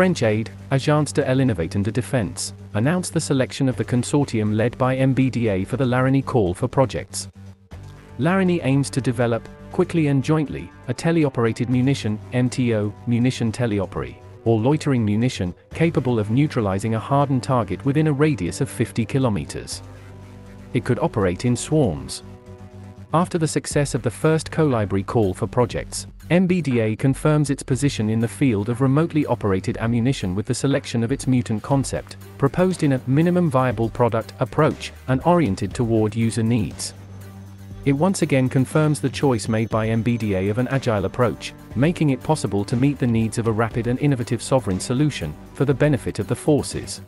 French aid, Agence de l'Innovation de Défense, announced the selection of the consortium led by MBDA for the Larinae call for projects. Larinae aims to develop, quickly and jointly, a teleoperated munition, MTO, munition teleopery, or loitering munition, capable of neutralizing a hardened target within a radius of 50 kilometers. It could operate in swarms. After the success of the first Colibri call for projects, MBDA confirms its position in the field of remotely operated ammunition with the selection of its mutant concept, proposed in a minimum viable product approach and oriented toward user needs. It once again confirms the choice made by MBDA of an agile approach, making it possible to meet the needs of a rapid and innovative sovereign solution, for the benefit of the forces.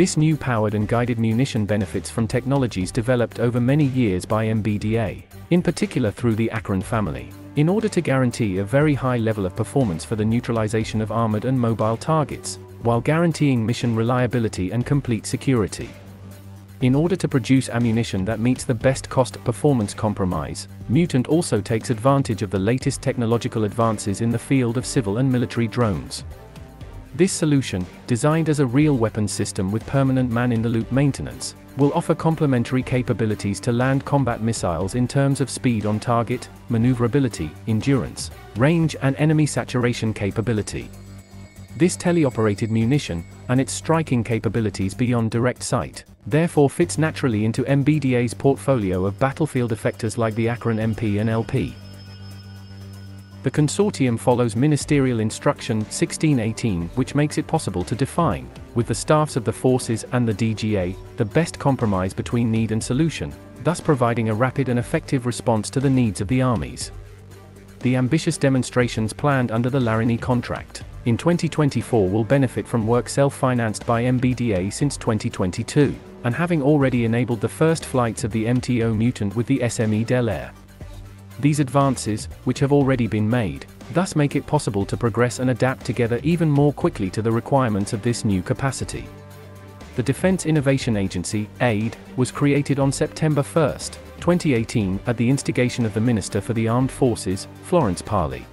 This new powered and guided munition benefits from technologies developed over many years by MBDA, in particular through the Akeron family, in order to guarantee a very high level of performance for the neutralization of armored and mobile targets, while guaranteeing mission reliability and complete security. In order to produce ammunition that meets the best cost-performance compromise, Mutant also takes advantage of the latest technological advances in the field of civil and military drones. This solution, designed as a real weapon system with permanent man-in-the-loop maintenance, will offer complementary capabilities to land combat missiles in terms of speed on target, maneuverability, endurance, range and enemy saturation capability. This teleoperated munition, and its striking capabilities beyond direct sight, therefore fits naturally into MBDA's portfolio of battlefield effectors like the Akeron MP and LP. The consortium follows Ministerial Instruction 1618 which makes it possible to define, with the staffs of the forces and the DGA, the best compromise between need and solution, thus providing a rapid and effective response to the needs of the armies. The ambitious demonstrations planned under the Larinae contract in 2024 will benefit from work self-financed by MBDA since 2022, and having already enabled the first flights of the MTO Mutant with the SME Delair. These advances, which have already been made, thus make it possible to progress and adapt together even more quickly to the requirements of this new capacity. The Defense Innovation Agency, AID, was created on September 1, 2018, at the instigation of the Minister for the Armed Forces, Florence Parly.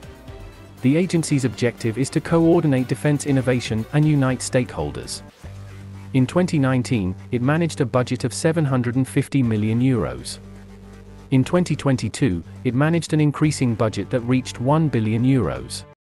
The agency's objective is to coordinate defense innovation and unite stakeholders. In 2019, it managed a budget of 750 million euros. In 2022, it managed an increasing budget that reached 1 billion euros.